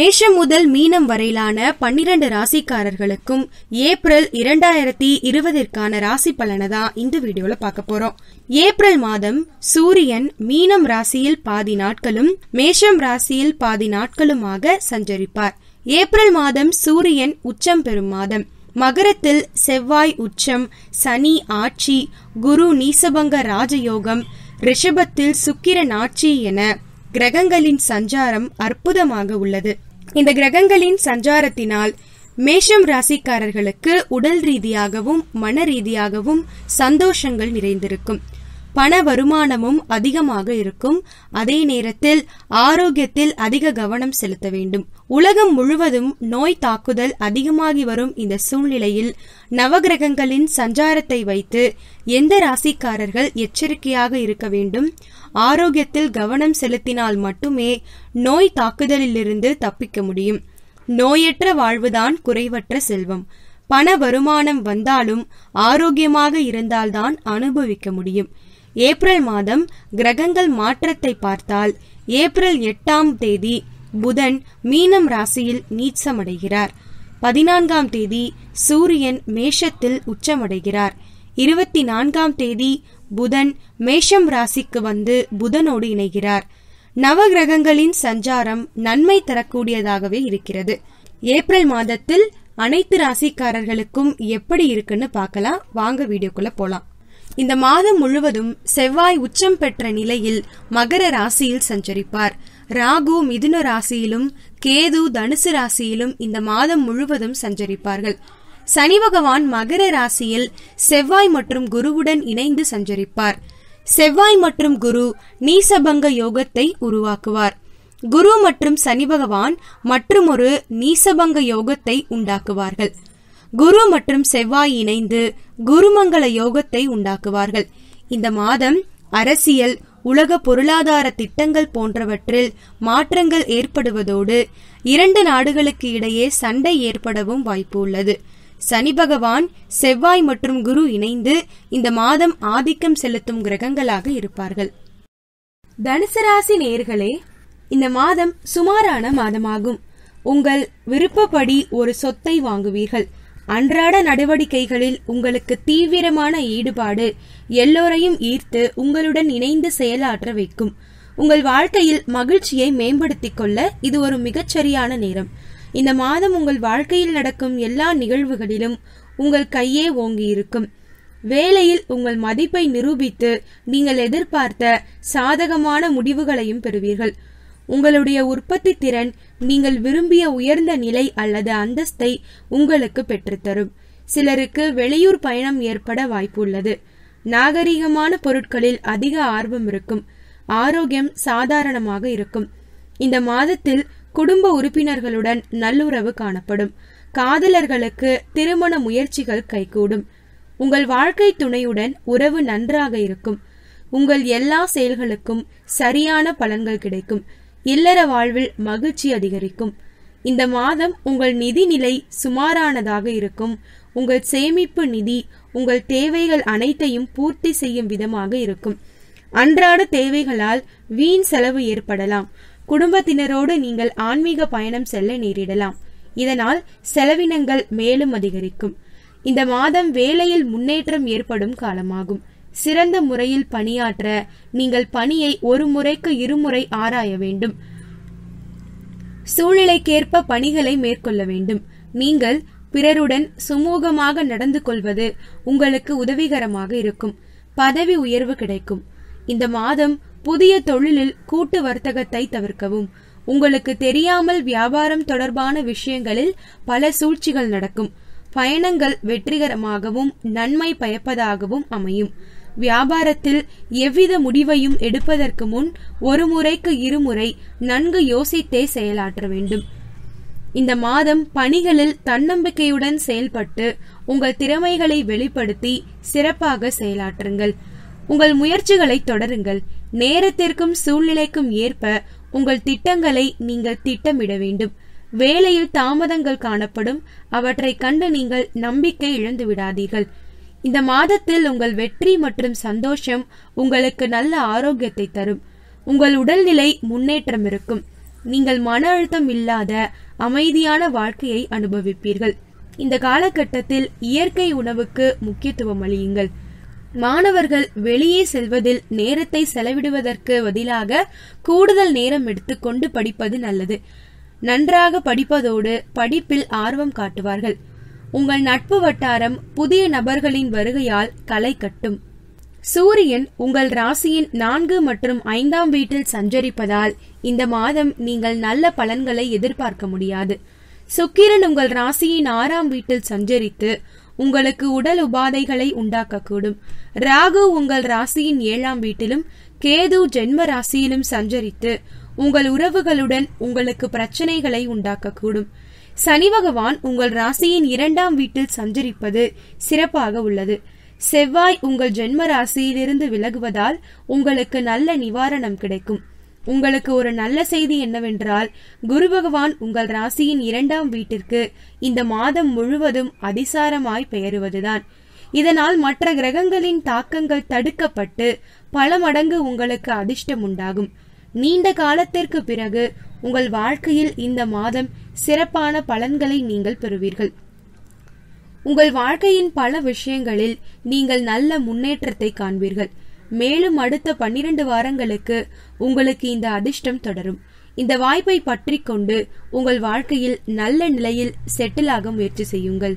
மேஷம் முதல் மீனம் வரையிலான பன்னிரண்டு ராசிக்காரர்களுக்கும் ஏப்ரல் இரண்டாயிரத்தி இருபதிற்கான ராசி பலனை தான் இந்த வீடியோல பார்க்க போறோம். ஏப்ரல் மாதம் சூரியன் மீனம் ராசியில் பாதி நாட்களும் மேஷம் ராசியில் பாதி நாட்களுமாக சஞ்சரிப்பார். ஏப்ரல் மாதம் சூரியன் உச்சம் பெறும் மாதம். மகரத்தில் செவ்வாய் உச்சம் சனி ஆட்சி குரு நீசபங்க ராஜயோகம் ரிஷபத்தில் சுக்கிரன் ஆட்சி என கிரகங்களின் சஞ்சாரம் அற்புதமாக உள்ளது. இந்த கிரகங்களின் சஞ்சாரத்தினால் மேஷம் ராசிக்காரர்களுக்கு உடல் ரீதியாகவும் மன ரீதியாகவும் சந்தோஷங்கள் நிறைந்திருக்கும். பண வருமானமும் அதிகமாக இருக்கும். அதே நேரத்தில் ஆரோக்கியத்தில் அதிக கவனம் செலுத்த வேண்டும். உலகம் முழுவதும் நோய் தாக்குதல் அதிகமாகி வரும் இந்த சூழ்நிலையில் நவகிரகங்களின் சஞ்சாரத்தை வைத்து எந்த ராசிக்காரர்கள் எச்சரிக்கையாக இருக்க வேண்டும்? ஆரோக்கியத்தில் கவனம் செலுத்தினால் மட்டுமே நோய் தாக்குதலிலிருந்து தப்பிக்க முடியும். நோயற்ற வாழ்வுதான் குறைவற்ற செல்வம். பண வருமானம் வந்தாலும் ஆரோக்கியமாக இருந்தால்தான் அனுபவிக்க முடியும். ஏப்ரல் மாதம் கிரகங்கள் மாற்றத்தை பார்த்தால் ஏப்ரல் எட்டாம் தேதி புதன் மீனம் ராசியில் நீச்சமடைகிறார். பதினான்காம் தேதி சூரியன் மேஷத்தில் உச்சமடைகிறார். இருபத்தி நான்காம் தேதி புதன் மேஷம் ராசிக்கு வந்து புதனோடு இணைகிறார். நவகிரகங்களின் சஞ்சாரம் நன்மை தரக்கூடியதாகவே இருக்கிறது. ஏப்ரல் மாதத்தில் அனைத்து ராசிக்காரர்களுக்கும் எப்படி இருக்குன்னு பார்க்கலாம். வாங்க வீடியோக்குள்ள போலாம். இந்த மாதம் முழுவதும் செவ்வாய் உச்சம் பெற்ற நிலையில் மகர ராசியில் சஞ்சரிப்பார். ராகு மிதுன ராசியிலும் கேது தனுசு ராசியிலும் இந்த மாதம் முழுவதும் சஞ்சரிப்பார்கள். சனி பகவான் மகர ராசியில் செவ்வாய் மற்றும் குருவுடன் இணைந்து சஞ்சரிப்பார். செவ்வாய் மற்றும் குரு நீசபங்க யோகத்தை உருவாக்குவார். குரு மற்றும் சனி பகவான் மற்றுமொரு நீசபங்க யோகத்தை உண்டாக்குவார்கள். குரு மற்றும் செவ்வாய் இணைந்து குருமங்கள யோகத்தை உண்டாக்குவார்கள். இந்த மாதம் அரசியல் உலக பொருளாதார திட்டங்கள் போன்றவற்றில் மாற்றங்கள் ஏற்படுவதோடு இரண்டு நாடுகளுக்கு இடையே சண்டை ஏற்படவும் வாய்ப்பு உள்ளது. சனி பகவான் செவ்வாய் மற்றும் குரு இணைந்து இந்த மாதம் ஆதிக்கம் செலுத்தும் கிரகங்களாக இருப்பார்கள். தனுசு ராசி நேர்களே இந்த மாதம் சுமாரான மாதமாகும். உங்கள் விருப்பப்படி ஒரு சொத்தை வாங்குவீர்கள். அன்றாட நடவடிக்கைகளில் உங்களுக்கு தீவிரமான ஈடுபாடு எல்லோரையும் ஈர்த்து உங்களுடன் இணைந்து செயலாற்ற வைக்கும். உங்கள் வாழ்க்கையில் மகிழ்ச்சியை மேம்படுத்திக் கொள்ள இது ஒரு மிகச்சரியான நேரம். இந்த மாதம் உங்கள் வாழ்க்கையில் நடக்கும் எல்லா நிகழ்வுகளிலும் உங்கள் கையே ஓங்கி இருக்கும் வேலையில் உங்கள் மதிப்பை நிரூபித்து நீங்கள் எதிர்பார்த்த சாதகமான முடிவுகளையும் பெறுவீர்கள். உங்களுடைய உற்பத்தி திறன் நீங்கள் விரும்பிய உயர்ந்த நிலை அல்லது அந்தஸ்தை உங்களுக்கு பெற்றுத்தரும். சிலருக்கு வெளியூர் பயணம் ஏற்பட வாய்ப்புள்ளது. நாகரிகமான பொருட்களில் அதிக ஆர்வம் இருக்கும். ஆரோக்கியம் சாதாரணமாக இருக்கும். இந்த மாதத்தில் குடும்ப உறுப்பினர்களுடன் நல்லுறவு காணப்படும். காதலர்களுக்கு திருமண முயற்சிகள் கைகூடும். உங்கள் வாழ்க்கை துணையுடன் உறவு நன்றாக இருக்கும். உங்கள் எல்லா செயல்களுக்கும் சரியான பலன்கள் கிடைக்கும். இல்லற வாழ்வில் மகிழ்ச்சி அதிகரிக்கும். இந்த மாதம் உங்கள் நிதி நிலை சுமாரானதாக இருக்கும். உங்கள் சேமிப்பு நிதி உங்கள் தேவைகள் அனைத்தையும் பூர்த்தி செய்யும் விதமாக இருக்கும். அன்றாட தேவைகளால் வீண் செலவு ஏற்படலாம். குடும்பத்தினரோடு நீங்கள் ஆன்மீக பயணம் செல்ல நேரிடலாம். இதனால் செலவினங்கள் மேலும் அதிகரிக்கும். இந்த மாதம் வேலையில் முன்னேற்றம் ஏற்படும் காலமாகும். சிறந்த முறையில் பணியாற்ற நீங்கள் பணியை ஒரு முறைக்கு இருமுறை ஆராய வேண்டும். சூழ்நிலைக்கேற்ப பணிகளை மேற்கொள்ள வேண்டும். நீங்கள் பிறருடன் சுமூகமாக நடந்து கொள்வது உங்களுக்கு உதவிகரமாக இருக்கும். பதவி உயர்வு கிடைக்கும். இந்த மாதம் புதிய தொழிலில் கூட்டு வர்த்தகத்தை தவிர்க்கவும். உங்களுக்கு தெரியாமல் வியாபாரம் தொடர்பான விஷயங்களில் பல சூழ்ச்சிகள் நடக்கும். பயணங்கள் வெற்றிகரமாகவும் நன்மை பயப்பதாகவும் அமையும். வியாபாரத்தில் எவ்வித முடிவையும் எடுப்பதற்கு முன் ஒரு முறைக்கு இருமுறை நன்கு யோசித்தே செயலாற்ற வேண்டும். இந்த மாதம் பணிகளில் தன்னம்பிக்கையுடன் செயல்பட்டு உங்கள் திறமைகளை வெளிப்படுத்தி சிறப்பாக செயலாற்றுங்கள். உங்கள் முயற்சிகளை தொடருங்கள். நேரத்திற்கும் சூழ்நிலைக்கும் ஏற்ப உங்கள் திட்டங்களை நீங்கள் திட்டமிட வேண்டும். வேலையில் தாமதங்கள் காணப்படும். அவற்றை கண்டு நீங்கள் நம்பிக்கை இழந்து விடாதீர்கள் இந்த மாதத்தில் உங்கள் வெற்றி மற்றும் சந்தோஷம் உங்களுக்கு நல்ல ஆரோக்கியத்தை தரும். உங்கள் உடல்நிலை முன்னேற்றம் இருக்கும். நீங்கள் மன அழுத்தம் இல்லாத அமைதியான வாழ்க்கையை அனுபவிப்பீர்கள். இந்த காலகட்டத்தில் இயற்கை உணவுக்கு முக்கியத்துவம் அளியுங்கள். மாணவர்கள் வெளியே செல்வதில் நேரத்தை செலவிடுவதற்கு பதிலாக கூடுதல் நேரம் எடுத்துக்கொண்டு படிப்பது நல்லது. நன்றாக படிப்பதோடு படிப்பில் ஆர்வம் காட்டுவார்கள். உங்கள் நட்பு வட்டாரம் புதிய நபர்களின் வருகையால் களை கட்டும். சூரியன் உங்கள் ராசியின் நான்கு மற்றும் ஐந்தாம் வீட்டில் சஞ்சரிப்பதால் இந்த மாதம் நீங்கள் நல்ல பலன்களை எதிர்பார்க்க முடியாது. சுக்கிரன் உங்கள் ராசியின் ஆறாம் வீட்டில் சஞ்சரித்து உங்களுக்கு உடல் உபாதைகளை உண்டாக்கக்கூடும். ராகு உங்கள் ராசியின் ஏழாம் வீட்டிலும் கேது ஜென்ம ராசியிலும் சஞ்சரித்து உங்கள் உறவுகளுடன் உங்களுக்கு பிரச்சனைகளை உண்டாக்கக்கூடும். சனி பகவான் உங்கள் ராசியின் இரண்டாம் வீட்டில் சஞ்சரிப்பது சிறப்பாக உள்ளது. செவ்வாய் உங்கள் ஜென்ம ராசியிலிருந்து விலகுவதால் உங்களுக்கு நல்ல நிவாரணம் கிடைக்கும். உங்களுக்கு ஒரு நல்ல செய்தி என்னவென்றால் குரு பகவான் உங்கள் ராசியின் இரண்டாம் வீட்டிற்கு இந்த மாதம் முழுவதும் அதிசாரமாய் பெயருவதுதான். இதனால் மற்ற கிரகங்களின் தாக்கங்கள் தடுக்கப்பட்டு பல மடங்கு உங்களுக்கு அதிர்ஷ்டம் உண்டாகும். நீண்ட காலத்திற்கு பிறகு உங்கள் வாழ்க்கையில் இந்த மாதம் சிறப்பான பலன்களை நீங்கள் பெறுவீர்கள். உங்கள் வாழ்க்கையின் பல விஷயங்களில் நீங்கள் நல்ல முன்னேற்றத்தை காண்பீர்கள். மேலும் அடுத்த பன்னிரண்டு வாரங்களுக்கு உங்களுக்கு இந்த அதிர்ஷ்டம் தொடரும். இந்த வாய்ப்பை பற்றி கொண்டு உங்கள் வாழ்க்கையில் நல்ல நிலையில் செட்டில் ஆக முயற்சி செய்யுங்கள்.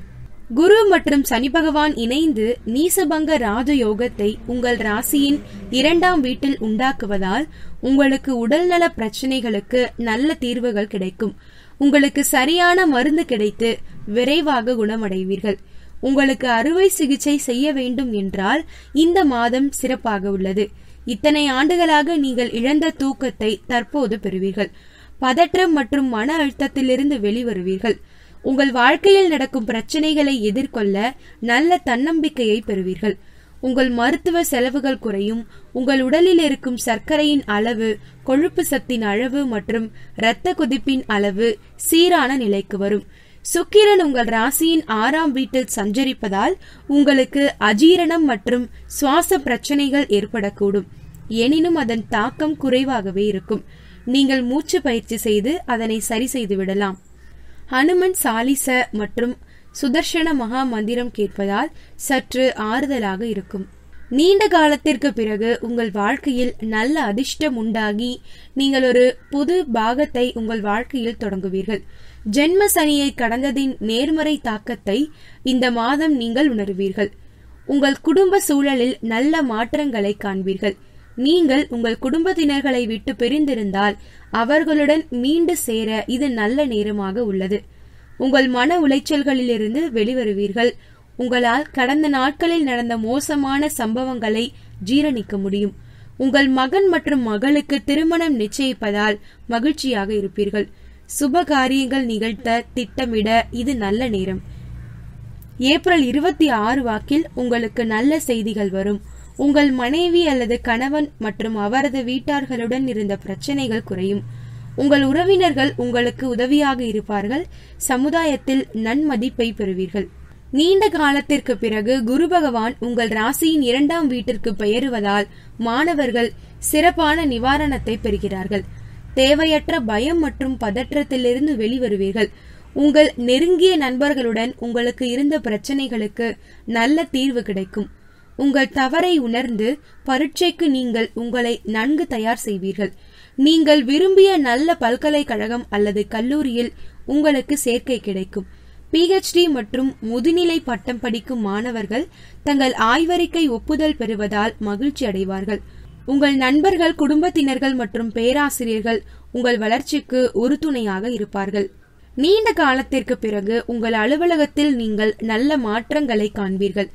குரு மற்றும் சனி பகவான் இணைந்து நீசபங்க ராஜயோகத்தை உங்கள் ராசியின் இரண்டாம் வீட்டில் உண்டாக்குவதால் உங்களுக்கு உடல்நல பிரச்சனைகளுக்கு நல்ல தீர்வுகள் கிடைக்கும். உங்களுக்கு சரியான மருந்து கிடைத்து விரைவாக குணமடைவீர்கள். உங்களுக்கு அறுவை சிகிச்சை செய்ய வேண்டும் என்றால் இந்த மாதம் சிறப்பாக உள்ளது. இத்தனை ஆண்டுகளாக நீங்கள் இழந்த தூக்கத்தை தற்போது பெறுவீர்கள். பதற்றம் மற்றும் மன அழுத்தத்திலிருந்து வெளிவருவீர்கள். உங்கள் வாழ்க்கையில் நடக்கும் பிரச்சனைகளை எதிர்கொள்ள நல்ல தன்னம்பிக்கையை பெறுவீர்கள். உங்கள் மருத்துவ செலவுகள் குறையும் உங்கள் உடலில் இருக்கும் சர்க்கரையின் அளவு கொழுப்பு சத்தின் அளவு மற்றும் இரத்த கொதிப்பின் அளவு சீரான நிலைக்கு வரும். சுக்கிரன் உங்கள் ராசியின் ஆறாம் வீட்டில் சஞ்சரிப்பதால் உங்களுக்கு அஜீரணம் மற்றும் சுவாச பிரச்சனைகள் ஏற்படக்கூடும். எனினும் அதன் தாக்கம் குறைவாகவே இருக்கும். நீங்கள் மூச்சு பயிற்சி செய்து அதனை சரி செய்து விடலாம் ஹனுமன் சாலிச மற்றும் சுதர்ஷன மகா மந்திரம் கேட்பதால் சற்று ஆறுதலாக இருக்கும். நீண்ட காலத்திற்கு பிறகு உங்கள் வாழ்க்கையில் நல்ல அதிர்ஷ்டம் உண்டாகி நீங்கள் ஒரு புது பாகத்தை உங்கள் வாழ்க்கையில் தொடங்குவீர்கள். ஜென்ம சனியை கடந்ததின் நேர்மறை தாக்கத்தை இந்த மாதம் நீங்கள் உணர்வீர்கள். உங்கள் குடும்ப சூழலில் நல்ல மாற்றங்களை காண்பீர்கள். நீங்கள் உங்கள் குடும்பத்தினர்களை விட்டு பிரிந்திருந்தால் அவர்களுடன் மீண்டு சேர இது நல்ல நேரமாக உள்ளது. உங்கள் மன உளைச்சல்களிலிருந்து வெளிவருவீர்கள். உங்களால் கடந்த நாட்களில் நடந்த மோசமான சம்பவங்களை ஜீரணிக்க முடியும். உங்கள் மகன் மற்றும் மகளுக்கு திருமணம் நிச்சயிப்பதால் மகிழ்ச்சியாக இருப்பீர்கள். சுப காரியங்கள் நிகழ்த்த திட்டமிட இது நல்ல நேரம். ஏப்ரல் இருபத்தி ஆறு வாக்கில் உங்களுக்கு நல்ல செய்திகள் வரும். உங்கள் மனைவி அல்லது கணவன் மற்றும் அவரது வீட்டார்களுடன் இருந்த பிரச்சனைகள் குறையும். உங்கள் உறவினர்கள் உங்களுக்கு உதவியாக இருப்பார்கள். சமுதாயத்தில் நன்மதிப்பை பெறுவீர்கள். நீண்ட காலத்திற்கு பிறகு குரு பகவான் உங்கள் ராசியின் இரண்டாம் வீட்டிற்கு பெயருவதால் மாணவர்கள் சிறப்பான நிவாரணத்தை பெறுகிறார்கள். தேவையற்ற பயம் மற்றும் பதற்றத்திலிருந்து வெளிவருவீர்கள். உங்கள் நெருங்கிய நண்பர்களுடன் உங்களுக்கு இருந்த பிரச்சனைகளுக்கு நல்ல தீர்வு கிடைக்கும். உங்கள் தவறை உணர்ந்து பரீட்சைக்கு நீங்கள் உங்களை நன்கு தயார் செய்வீர்கள். நீங்கள் விரும்பிய நல்ல பல்கலைக்கழகம் அல்லது கல்லூரியில் உங்களுக்கு சேர்க்கை கிடைக்கும். பிஹெச்டி மற்றும் முதுநிலை பட்டம் படிக்கும் மாணவர்கள் தங்கள் ஆய்வறிக்கை ஒப்புதல் பெறுவதால் மகிழ்ச்சி அடைவார்கள். உங்கள் நண்பர்கள் குடும்பத்தினர்கள் மற்றும் பேராசிரியர்கள் உங்கள் வளர்ச்சிக்கு உறுதுணையாக இருப்பார்கள். நீண்ட காலத்திற்கு பிறகு உங்கள் அலுவலகத்தில் நீங்கள் நல்ல மாற்றங்களை காண்பீர்கள்.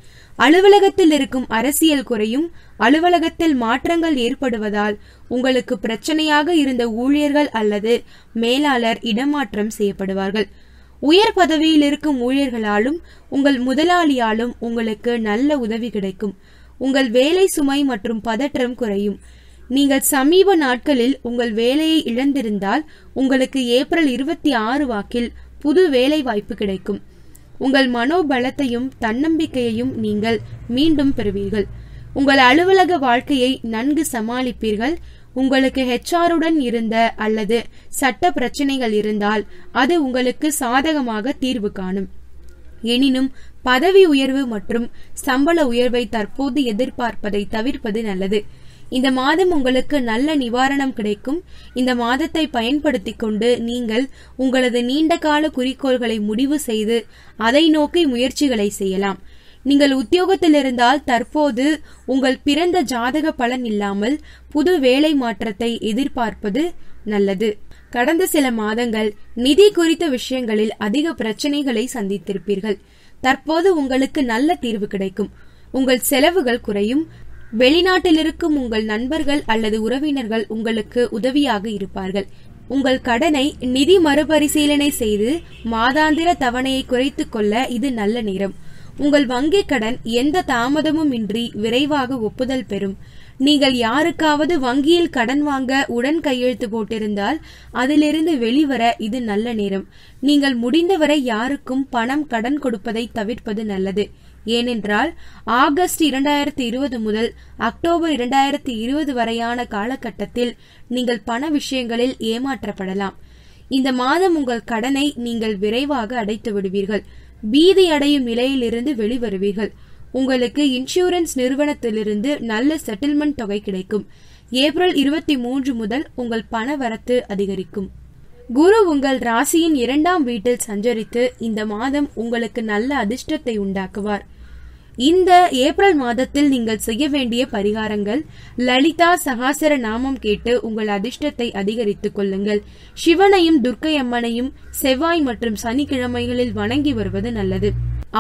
அலுவலகத்தில் இருக்கும் அரசியல் குறையும் அலுவலகத்தில் மாற்றங்கள் ஏற்படுவதால் உங்களுக்கு பிரச்சனையாக இருந்த ஊழியர்கள் அல்லது மேலாளர் இடமாற்றம் செய்யப்படுவார்கள். உயர் பதவியில் இருக்கும் ஊழியர்களாலும் உங்கள் முதலாளியாலும் உங்களுக்கு நல்ல உதவி கிடைக்கும். உங்கள் வேலை சுமை மற்றும் பதற்றம் குறையும். நீங்கள் சமீப நாட்களில் உங்கள் வேலையை இழந்திருந்தால் உங்களுக்கு ஏப்ரல் இருபத்தி ஆறு வாக்கில் புது வேலை வாய்ப்பு கிடைக்கும். உங்கள் மனோபலத்தையும் தன்னம்பிக்கையையும் நீங்கள் மீண்டும் பெறுவீர்கள். உங்கள் அலுவலக வாழ்க்கையை நன்கு சமாளிப்பீர்கள். உங்களுக்கு ஹெச்ஆருடன் இருந்த அல்லது சட்ட பிரச்சனைகள் இருந்தால் அது உங்களுக்கு சாதகமாக தீர்வு காணும். எனினும் பதவி உயர்வு மற்றும் சம்பள உயர்வை தற்போது எதிர்பார்ப்பதை தவிர்ப்பது நல்லது. இந்த மாதம் உங்களுக்கு நல்ல நிவாரணம் கிடைக்கும். இந்த மாதத்தை பயன்படுத்திக் கொண்டு நீங்கள் உங்களது நீண்ட கால குறிக்கோள்களை முடிவு செய்து அதை நோக்கி முயற்சிகளை செய்யலாம். நீங்கள் உத்தியோகத்தில் இருந்தால் தற்போது உங்கள் பிறந்த ஜாதக பலன் இல்லாமல் புது வேலை மாற்றத்தை எதிர்பார்ப்பது நல்லது. கடந்த சில மாதங்கள் நிதி குறித்த விஷயங்களில் அதிக பிரச்சனைகளை சந்தித்திருப்பீர்கள். தற்போது உங்களுக்கு நல்ல தீர்வு கிடைக்கும். உங்கள் செலவுகள் குறையும். வெளிநாட்டில் இருக்கும் உங்கள் நண்பர்கள் அல்லது உறவினர்கள் உங்களுக்கு உதவியாக இருப்பார்கள். உங்கள் கடனை நிதி மறுபரிசீலனை செய்து மாதாந்திர தவணையை குறைத்துக் கொள்ள இது நல்ல நேரம். உங்கள் வங்கிக் கடன் எந்த தாமதமும் இன்றி விரைவாக ஒப்புதல் பெறும். நீங்கள் யாருக்காவது வங்கியில் கடன் வாங்க உடன் கையெழுத்து போட்டிருந்தால் அதிலிருந்து வெளிவர இது நல்ல நேரம். நீங்கள் முடிந்தவரை யாருக்கும் பணம் கடன் கொடுப்பதை தவிர்ப்பது நல்லது. ஏனென்றால் ஆகஸ்ட் இரண்டாயிரத்தி இருபது முதல் அக்டோபர் இரண்டாயிரத்தி இருபது வரையான காலகட்டத்தில் நீங்கள் பண விஷயங்களில் ஏமாற்றப்படலாம். இந்த மாதம் உங்கள் கடனை நீங்கள் விரைவாக அடைத்து விடுவீர்கள். பீதி அடையும் நிலையிலிருந்து வெளிவருவீர்கள். உங்களுக்கு இன்சூரன்ஸ் நிறுவனத்திலிருந்து நல்ல செட்டில்மெண்ட் தொகை கிடைக்கும். ஏப்ரல் இருபத்தி மூன்று முதல் உங்கள் பண வரத்து அதிகரிக்கும். குரு உங்கள் ராசியின் இரண்டாம் வீட்டில் சஞ்சரித்து இந்த மாதம் உங்களுக்கு நல்ல அதிர்ஷ்டத்தை உண்டாக்குவார். இந்த ஏப்ரல் மாதத்தில் நீங்கள் செய்ய வேண்டிய பரிகாரங்கள் லலிதா சகாசர நாமம் கேட்டு உங்கள் அதிர்ஷ்டத்தை அதிகரித்துக் கொள்ளுங்கள். சிவனையும் துர்க்கை அம்மனையும் செவ்வாய் மற்றும் சனிக்கிழமைகளில் வணங்கி வருவது நல்லது.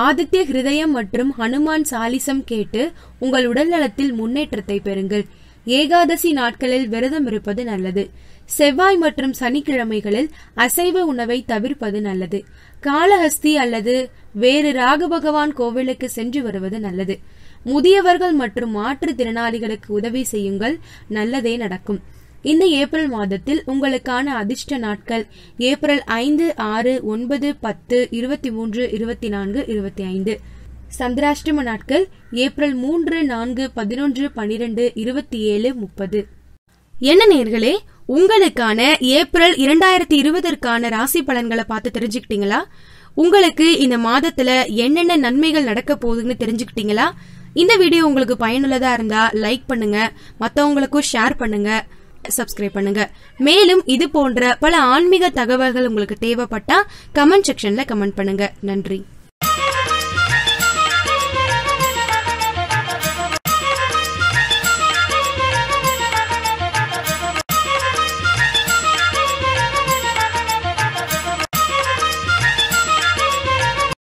ஆதித்ய ஹிருதயம் மற்றும் ஹனுமான் சாலிசம் கேட்டு உங்கள் உடல்நலத்தில் முன்னேற்றத்தை பெறுங்கள். ஏகாதசி நாட்களில் விரதம் இருப்பது நல்லது. செவ்வாய் மற்றும் சனிக்கிழமைகளில் அசைவ உணவை தவிர்ப்பது நல்லது. காளஹஸ்தி அல்லது வேறு ராகு பகவான் கோவிலுக்கு சென்று வருவது நல்லது. முதியவர்கள் மற்றும் மாற்றுத்திறனாளிகளுக்கு உதவி செய்யுங்கள். நல்லதே நடக்கும். இந்த ஏப்ரல் மாதத்தில் உங்களுக்கான அதிர்ஷ்ட நாட்கள் ஏப்ரல் ஐந்து ஆறு ஒன்பது பத்து இருபத்தி மூன்று இருபத்தி நான்கு இருபத்தி ஐந்து. சந்திராஷ்டம நாட்கள் ஏப்ரல் மூன்று நான்கு பதினொன்று பனிரெண்டு இருபத்தி ஏழு முப்பது. என்ன நேர்களே உங்களுக்கான ஏப்ரல் இரண்டாயிரத்தி இருபதற்கான ராசி பலன்களை பார்த்து தெரிஞ்சுக்கிட்டீங்களா? உங்களுக்கு இந்த மாதத்துல என்னென்ன நன்மைகள் நடக்க போகுதுன்னு தெரிஞ்சுக்கிட்டீங்களா? இந்த வீடியோ உங்களுக்கு பயனுள்ளதா இருந்தா லைக் பண்ணுங்க மத்தவங்களுக்கும் ஷேர் பண்ணுங்க சப்ஸ்கிரைப் பண்ணுங்க. மேலும் இது போன்ற பல ஆன்மீக தகவல்கள் உங்களுக்கு தேவைப்பட்டா கமெண்ட் செக்ஷன்ல கமெண்ட் பண்ணுங்க. நன்றி.